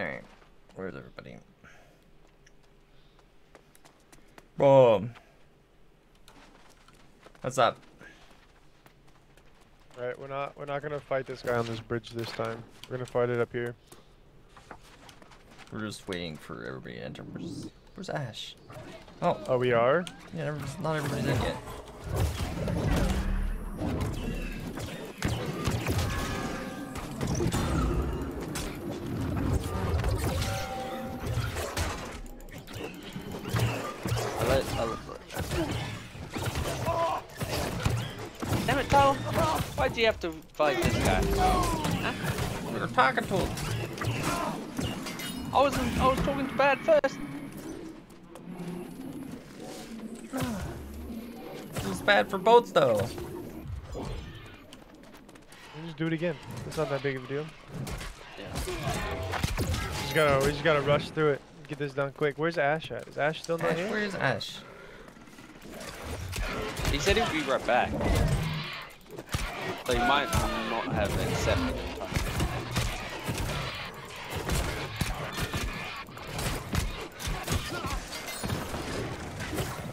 Alright. Where's everybody? Boom. What's up? Alright, we're not we're not gonna fight this guy on this bridge this time. We're gonna fight it up here. We're just waiting for everybody to enter. Where's, where's Ash? Oh, Oh, we are? yeah, not everybody's in yet. Why'd you have to fight this guy? We were talking to him. I wasn't. I was talking to Bad first. It was bad for both though. We just do it again. It's not that big of a deal. Yeah. We just gotta we just gotta rush through it. Get this done quick. Where's Ash at? Is Ash still not Ash, here? where's Ash? He said he'd be right back. So he might not have accepted in time.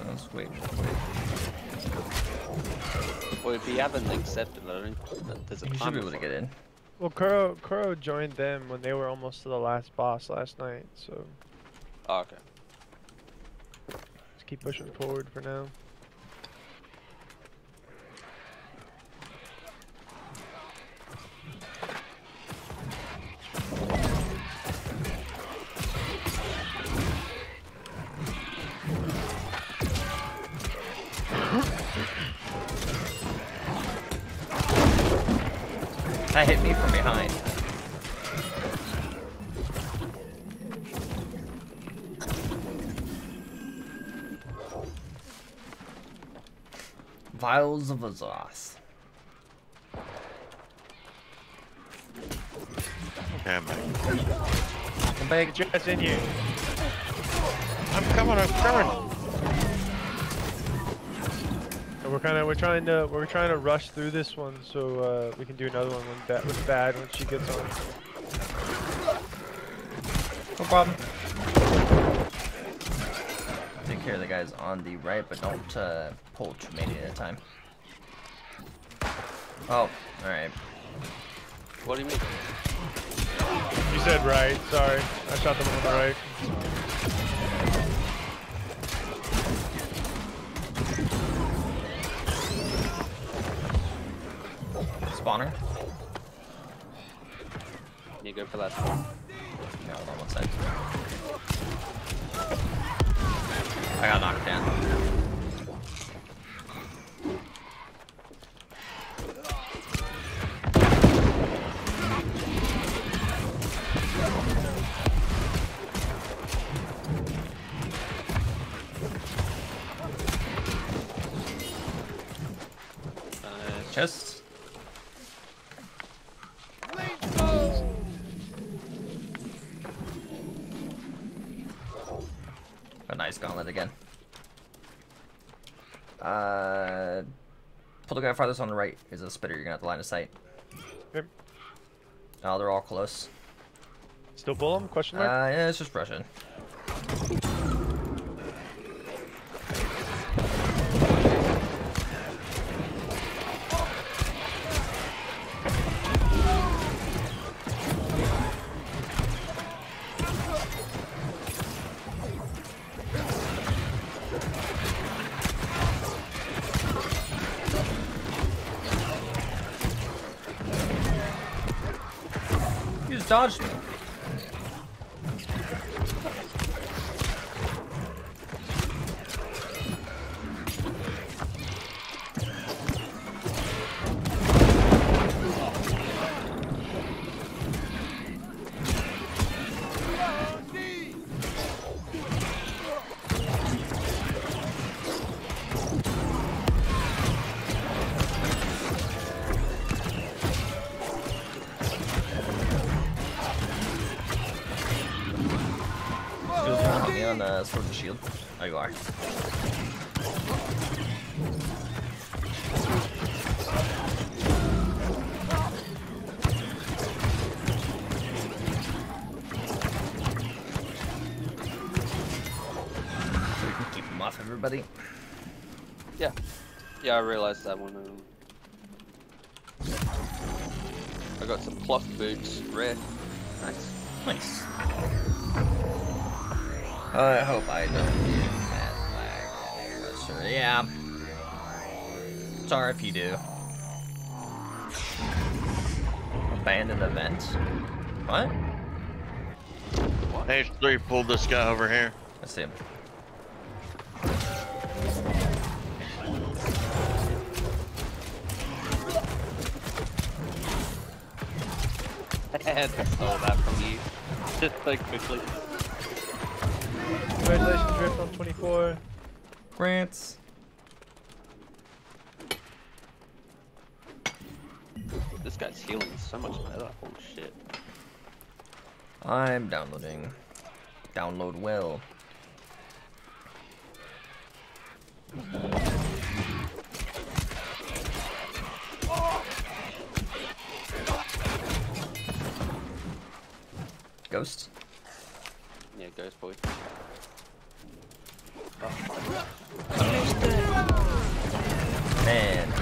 Let's wait. wait. Well, if he haven't accepted, I don't think there's a You should time. be able to get in. Well Kuro Kuro joined them when they were almost to the last boss last night, so Oh, okay. let's keep pushing forward for now. Vials of Azoth. Damn it. Come back. Get your ass in here. I'm coming, I'm coming. So we're kind of we're trying to we're trying to rush through this one so uh, we can do another one when that with bad when she gets on. No problem. Take care of the guys on the right, but don't uh, pull too many at a time. Oh, alright. What do you mean? You said right. Sorry, I shot them on the right. Spawner? You go for that one. The guy farthest on the right is a spitter. You're gonna have the line of sight. Yep. Oh, they're all close. Still pull them? Question Uh, yeah, it's just Russian. You just dodged me. uh, sword and shield. Oh, you are. everybody. Yeah. Yeah, I realized that one. Um, I got some pluff boots, red. Nice. Nice. Sorry if you do. Abandoned event? What? H3 pulled this guy over here. I see him. I had to stole that from you. Just so quickly. Congratulations, Drift on 24. Grants. This guy's healing so much better. Holy shit. I'm downloading. Download well. Ghost? Yeah, ghost boy. Man.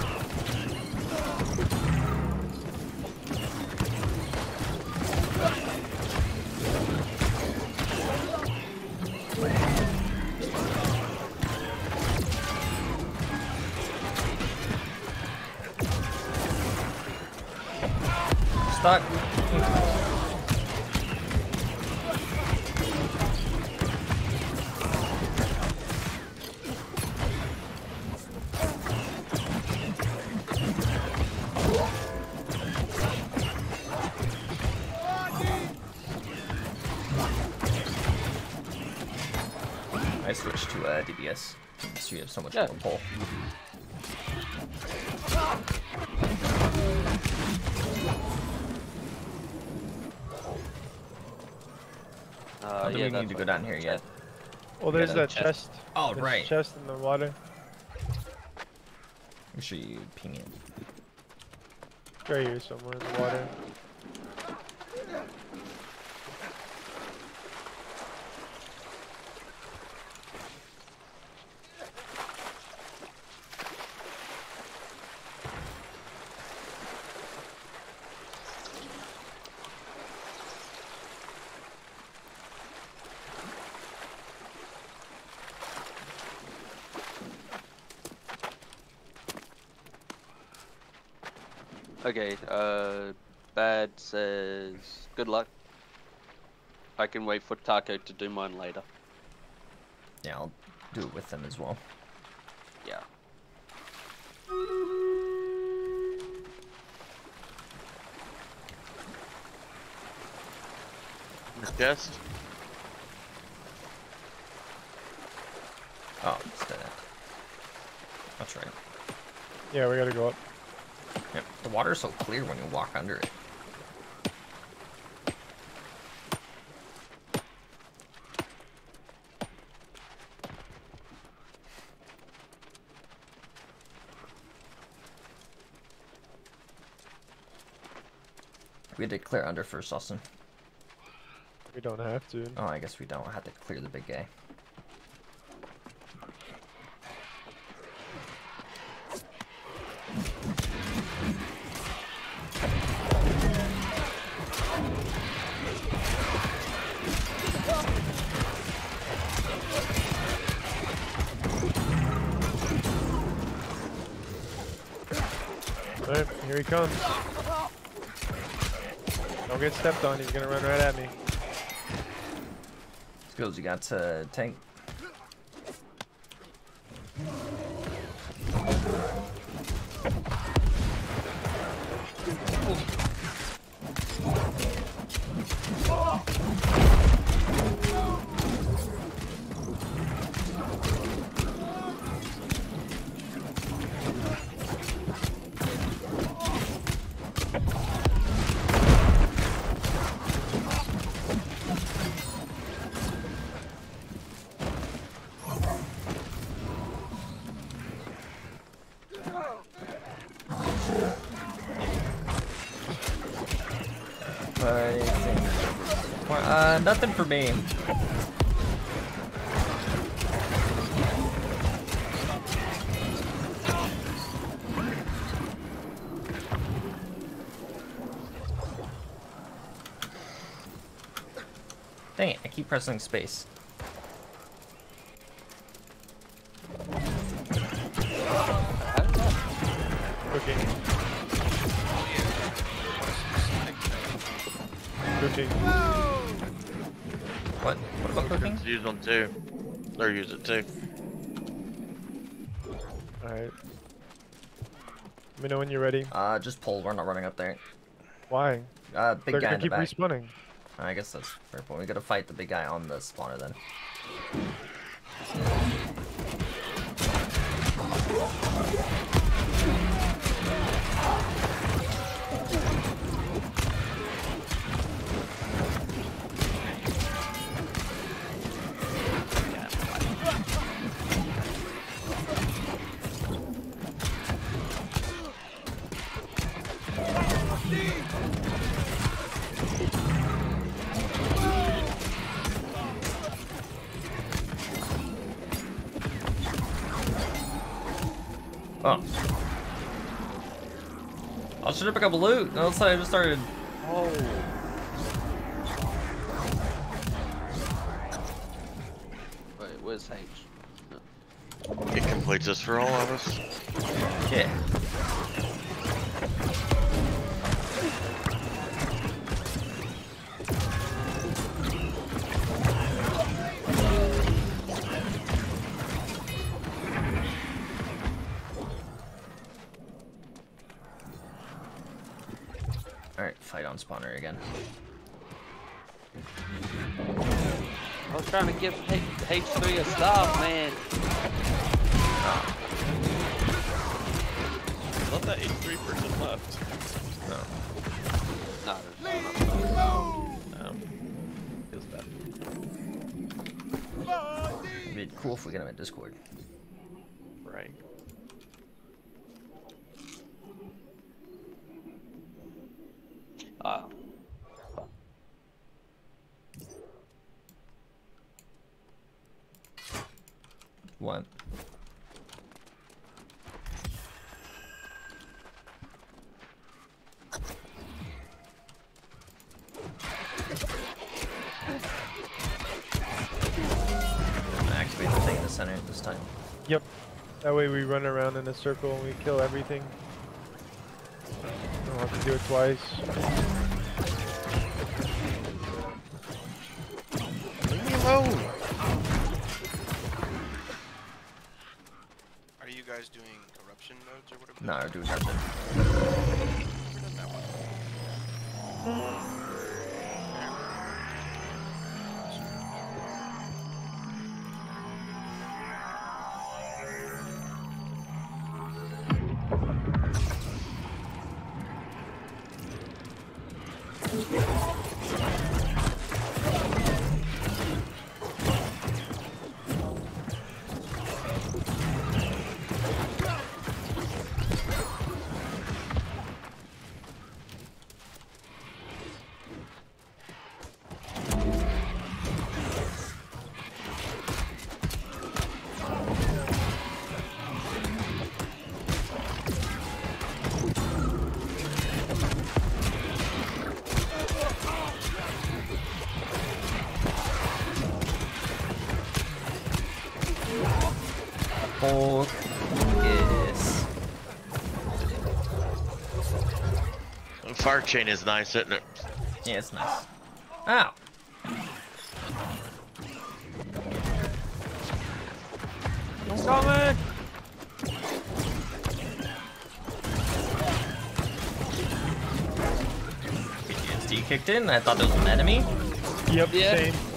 Stuck. I switched to uh, DBS. So you have so much Yeah. more pull. Yeah, we need to go down here yet? Well, there's gotta that chest. chest. Oh, There's right. Chest in the water. Make sure you ping it. Right here somewhere in the water. Okay, uh, Bad says, good luck. I can wait for Taco to do mine later. Yeah, I'll do it with them as well. Yeah. Chest. Oh, it's dead. That's right. Yeah, we gotta go up. Water's so clear when you walk under it. We had to clear under first, Austin. We don't have to. Oh, I guess we don't have to clear the big guy. Stepped on, he's gonna run right at me. Skills, you got uh, tank. Uh, nothing for me. Dang it, I keep pressing space. Too. Or use it too. Alright. Let me know when you're ready. Uh, just pull. We're not running up there. Why? Uh, big They're guy gonna in the keep back. respawning. I guess that's fair point. We gotta fight the big guy on the spawner then. Should have picked up loot. That's how I just started. Alright, fight on spawner again. I was trying to give H- H3 a stop, man. I thought that H3 person left. No. No, there's no. Um, feels bad. It'd be cool if we get him in Discord. Right. Ah. What? Activate the thing in the center this time. Yep. That way we run around in a circle and we kill everything. Don't have to do it twice. Alone. Are you guys doing corruption modes or whatever? No, do nothing. Never done that one. Yes. Fire chain is nice, isn't it? Yeah, it's nice. Ow! I'm coming! PTSD kicked in. I thought there was an enemy. Yep, Yeah. same.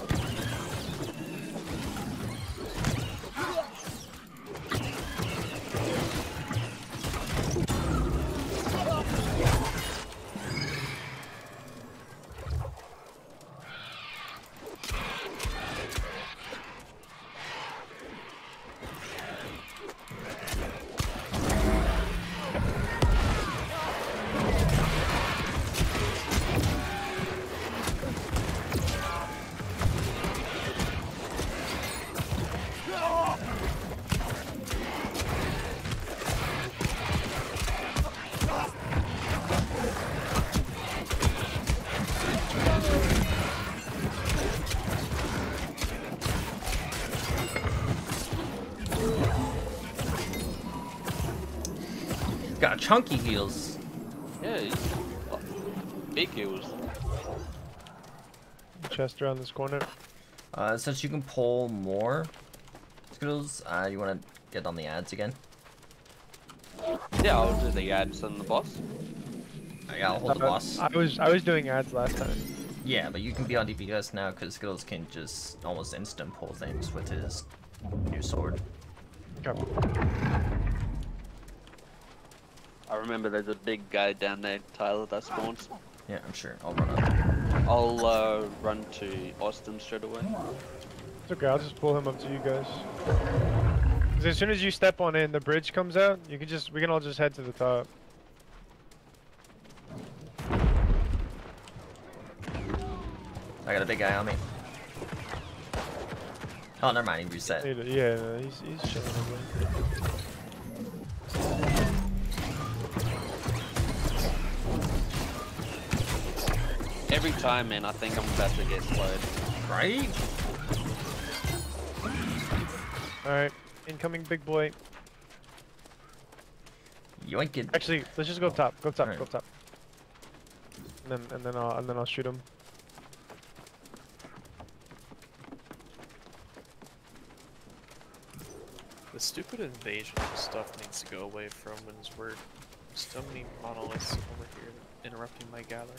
Got chunky heels. Yeah, he's big heels. Chest around this corner. Uh, since you can pull more Skittles, uh, you want to get on the ads again? Yeah, I'll do the ads on the boss. Yeah, I'll hold the Uh, boss. I was I was doing ads last time. Yeah, but you can be on DPS now because Skittles can just almost instant pull things with his new sword. Okay. I remember there's a big guy down there, Tyler, that spawns. Yeah, I'm sure. I'll run up. I'll uh, run to Austin straight away. It's okay. I'll just pull him up to you guys. 'Cause as soon as you step on in, the bridge comes out. You can just we can all just head to the top. I got a big guy on me. Oh, never mind. He reset. Yeah, yeah he's he's chilling Every time, man, I think I'm about to get slowed. Right? All right, incoming big boy. Yoink it. Actually, let's just go up top. Go up top. Alright. Go up top. And then and then I'll and then I'll shoot him. The stupid invasion stuff needs to go away from Windsward. So many monoliths over here interrupting my gathering.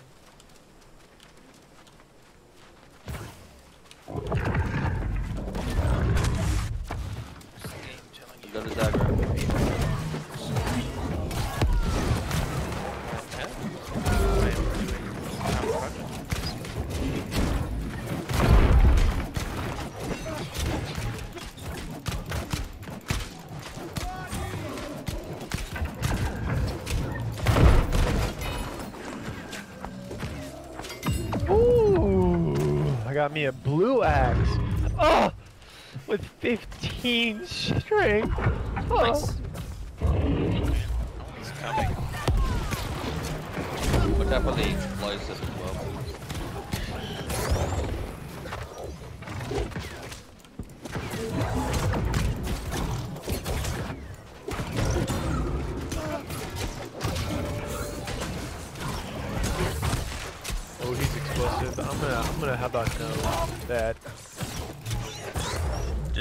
Got me a blue axe. Oh, with 15 strength. Oh. Nice. He's coming. The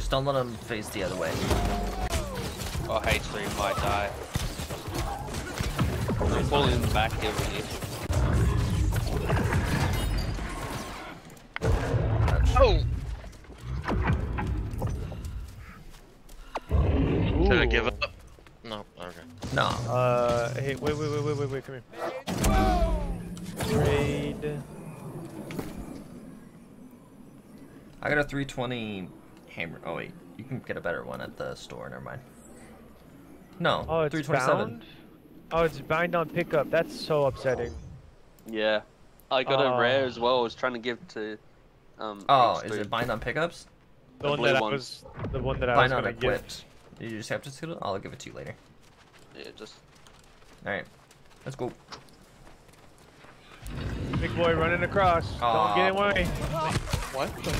Just don't let him face the other way. Oh, H3 might die. I'm falling in the back here with you. Oh! Should I give up? No. Okay. No. Uh, hey, wait, wait, wait, wait, wait, wait, come here. Trade. I got a 320 hammer. Oh, wait. You can get a better one at the store. Never mind. No. Oh, it's 327. bound. Oh, it's bind on pickup. That's so upsetting. Yeah. I got a Oh. rare as well. I was trying to give to. Um, Oh, is it bind on pickups? The, The one blue that I one. was, the one that I Bind was on gonna get. equipped. Did you just have to skittle? I'll give it to you later. Yeah, just. Alright. Let's go. Big boy running across. Aw. Don't get in the way. What the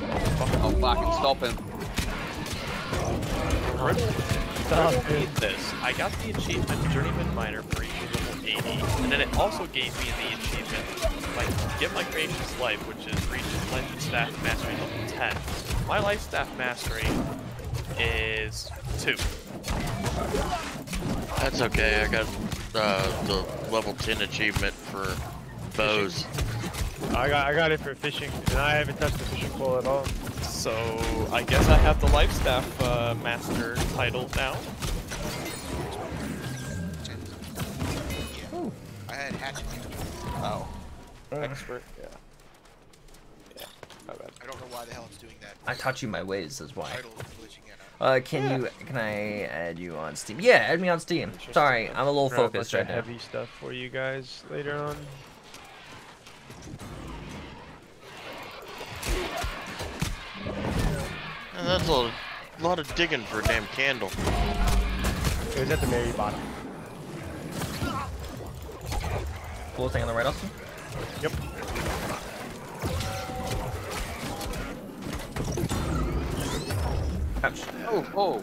I'll fucking stop him. Stop Read it. this. I got the achievement Journeyman Miner for each level 80, and then it also gave me the achievement, like, Get My Gracious Life, which is reach Life and Staff Mastery level 10. My Life Staff Mastery is 2. That's okay. I got uh, the level 10 achievement for bows. I got, I got it for fishing, and I haven't touched the fishing pole at all. So, I guess I have the Life Staff uh, Master title now. Yeah. I had hatchet. Oh. Expert, yeah. Yeah, my bad. I don't know why the hell it's doing that. I taught you my ways, is why. Title is glitching out. Uh, can you, can I add you on Steam? Yeah, add me on Steam. Sorry, I'm a little focused right now. Heavy stuff for you guys later on. And that's a lot of digging for a damn candle. It was at the very bottom. Cool thing on the right, Austin? Yep. Ouch. Oh, oh.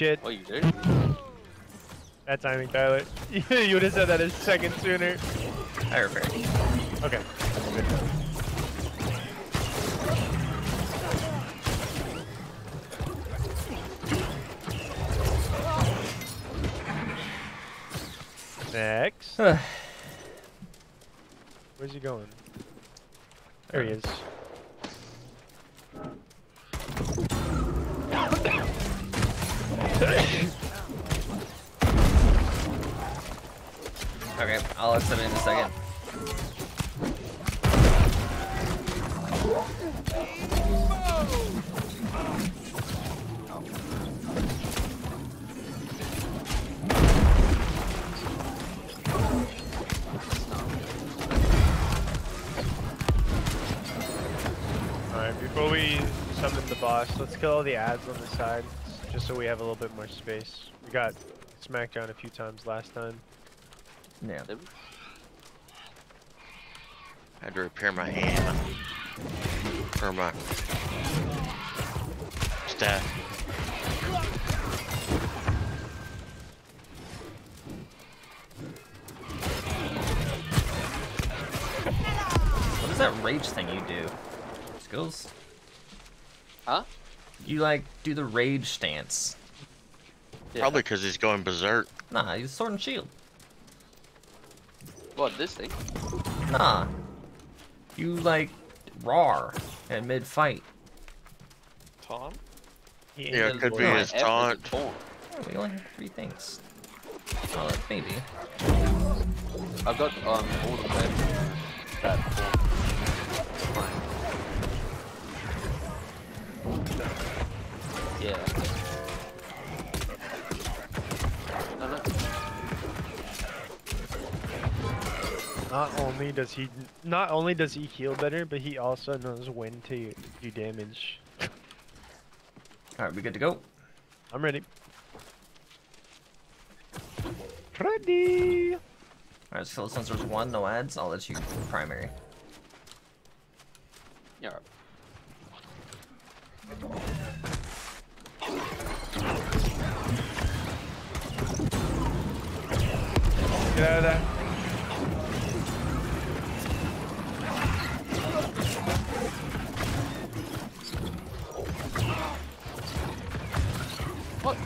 Shit. Oh, you do? Bad timing, Tyler. you would have said that a second sooner. I repair. Okay. Next. Where's he going? There he is. Okay, I'll exit in a second. Alright, before we summon the boss, let's kill all the ads on the side, just so we have a little bit more space. We got smacked down a few times last time. Yeah. Did? I had to repair my hand. Or my staff. What is that rage thing you do? Skills? Huh? You like do the rage stance. Yeah. Probably because he's going berserk. Nah, he's sword and shield. What, this thing? Nah. You like roar in mid fight. Tom? He Yeah, it could be his F is a taunt. taunt. Oh, we only have three things. Oh, that- maybe. I've got um all of that. That taunt. Yeah. No, no. Not only does he not only does he heal better, but he also knows when to do damage. Alright, we good to go? I'm ready. Ready. Alright, so since there's one, no ads, I'll let you primary. Yeah. Get out of there. What?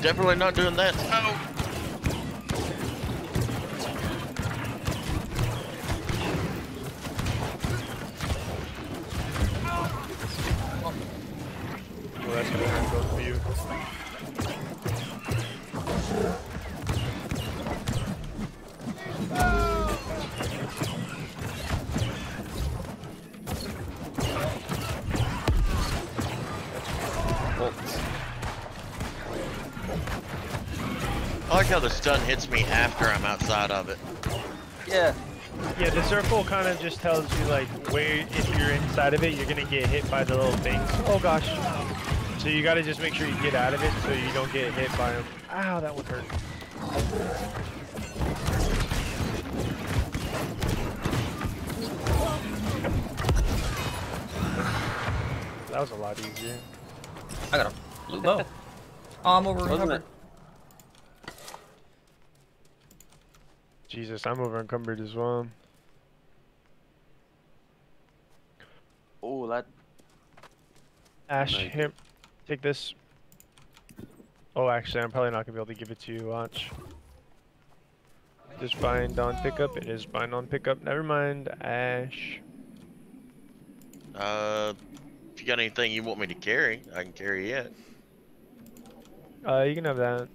Definitely not doing that. No. How the stun hits me after I'm outside of it. Yeah. Yeah, the circle kind of just tells you like where if you're inside of it, you're gonna get hit by the little things. Oh gosh. So you gotta just make sure you get out of it so you don't get hit by them. Ow, that one hurt. That was a lot easier. I got a blue bow. Oh, I'm over Wasn't encumbered. it? Jesus, I'm over encumbered as well. Oh, that. Ash, Nice. here, take this. Oh, actually, I'm probably not gonna be able to give it to you. Watch. Just bind on pickup. It is bind on pickup. Never mind, Ash. Uh, if you got anything you want me to carry, I can carry it. Uh, you can have that.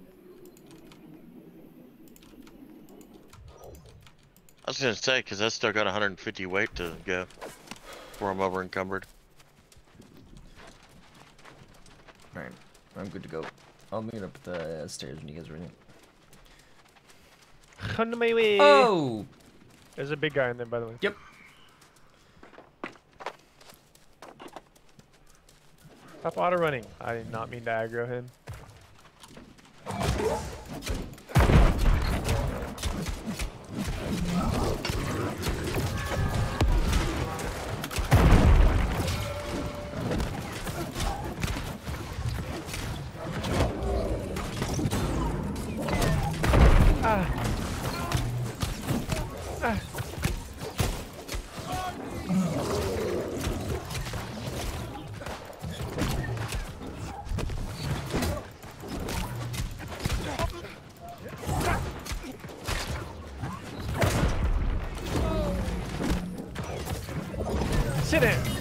I was gonna say, cause I still got 150 weight to go before I'm over encumbered. Alright, I'm good to go. I'll meet up at the uh, stairs when you guys are ready. On my way. Oh! There's a big guy in there, by the way. Yep. Stop auto running. I did not mean to aggro him. Sit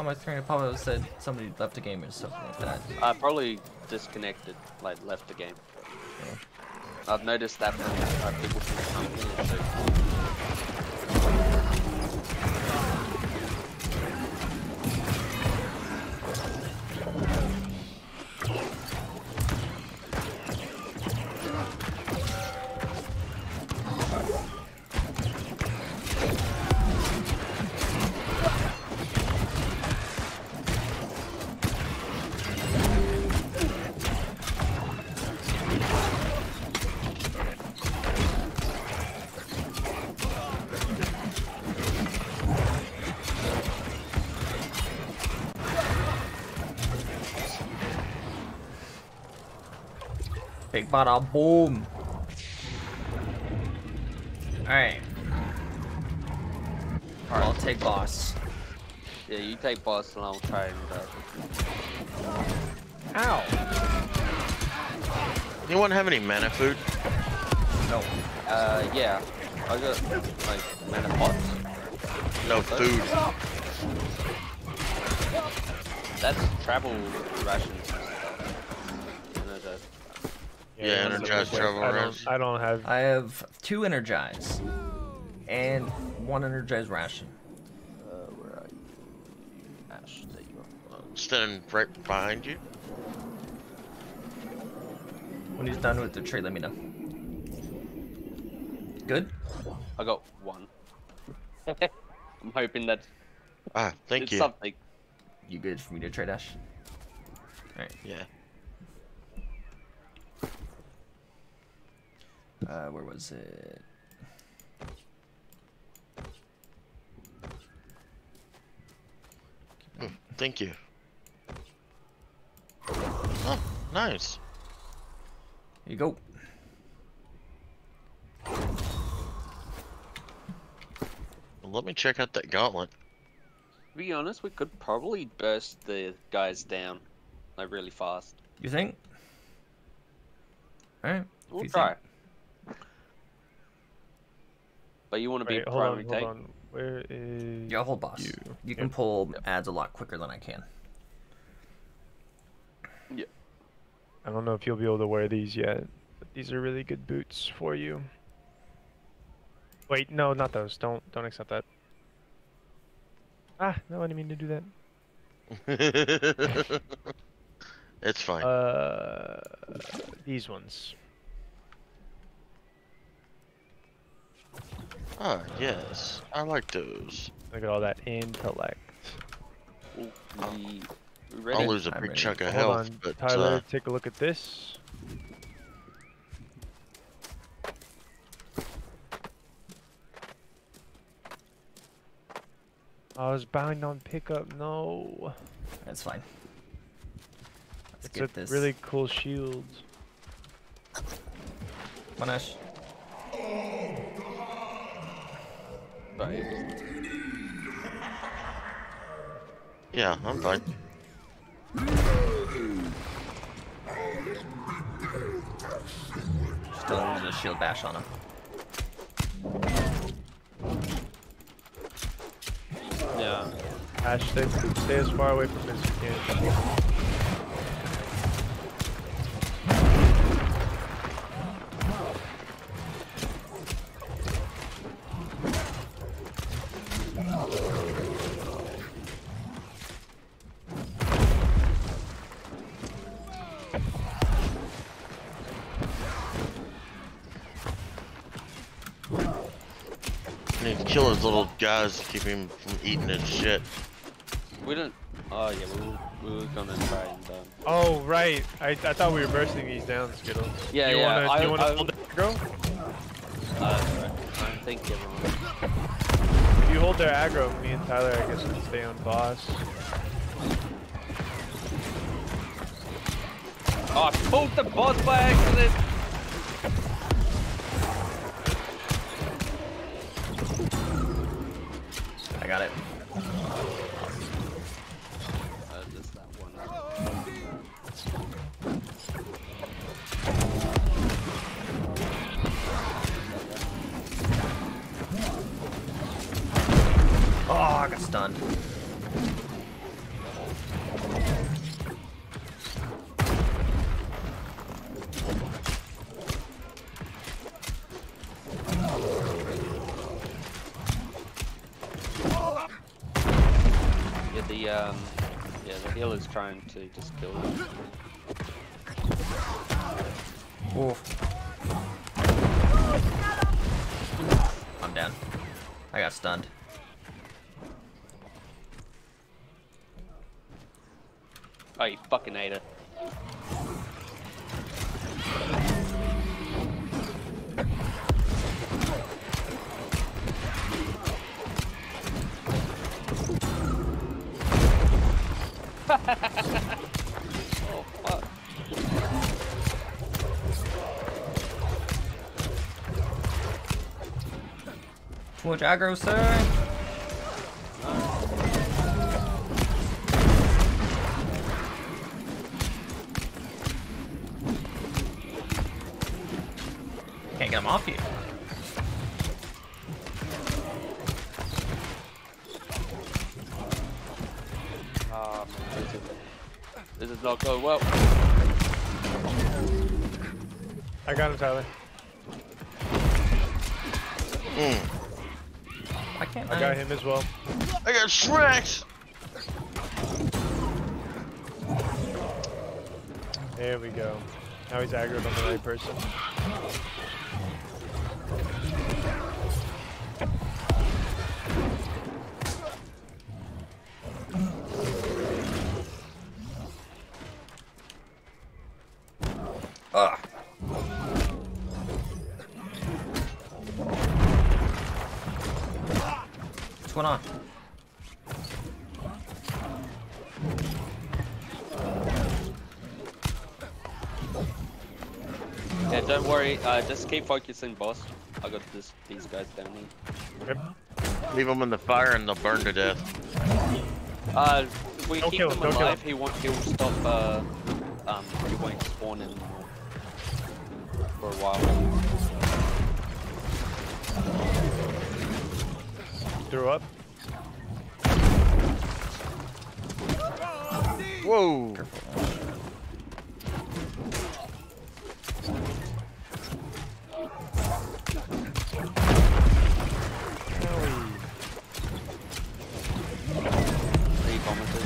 On my screen, it probably said somebody left the game or something like that. I probably disconnected, like left the game. I've noticed that from uh, people from the company. Big bada boom. Alright. I'll take boss. yeah, you take boss and I'll try and. Uh, Ow. Anyone have any mana food? No. uh, yeah, I got like mana pots. No food. That's travel rations. Yeah, that's energized travel I don't, I don't have. I have two energize and one energized ration. Uh, where are you? Ash, there you are. Standing right behind you. When he's done with the tree, let me know. Good? I got one. I'm hoping that Ah, thank it's you. something. You good for me to trade Ash? Alright. Yeah. Uh, where was it? Mm, Thank you. Oh, nice. Here you go. Well, let me check out that gauntlet. To be honest, we could probably burst the guys down, like really fast. You think? Alright. We'll you try. think. But you want to be Wait, hold on, primary hold take? on. Where is? Yeah, hold boss. You. You, can Yep. pull ads a lot quicker than I can. Yeah. I don't know if you'll be able to wear these yet, but these are really good boots for you. Wait, no, not those. Don't don't accept that. Ah, no, I didn't mean to do that. it's fine. Uh, these ones. Ah, yes. I like those. Look at all that intellect. Ooh, we, we I'll lose a I'm big chunk of Hold health, on, but Tyler, uh, take a look at this. I was bound on pickup. No, That's fine. Let's it's get a this. really cool shield. Come on, Ash. Right. yeah, I'm fine. Still using a shield bash on him. Yeah. Ash, stay, stay as far away from this as you can. Guys to keep him from eating his shit. We didn't. Oh yeah, we were, we were gonna try and. Um, Oh, right. I, I thought we were bursting these down, Skittles. Yeah, you yeah, Wanna, I- you wanna I- hold the aggro? uh, I think everyone. If you hold their aggro, me and Tyler, I guess, can stay on boss. Oh, I pulled the boss by accident. Got it. Trying to just kill him. Oof. I'm down. I got stunned. Oh, you fucking ate it. Oh fuck. Aggro, sir. Can't get him off you. This is not going well. I got him, Tyler. Mm. I can't. I got him as well. I got Shrek! There we go. Now he's aggroed on the right person. What's going on? Yeah, don't worry. Uh, just keep focusing, boss. I got this these guys down here. Yep. Leave them in the fire and they'll burn to death. Uh, if we Don't keep kill him him, don't alive, he won't. He'll stop. Uh, um, he won't spawn anymore for a while. Threw up. Whoa! Three commented.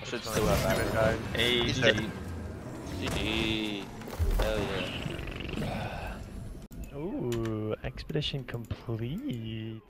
I should still have that. die. Hey, He's GG. dead. GG. Hell yeah. Ooh, expedition complete.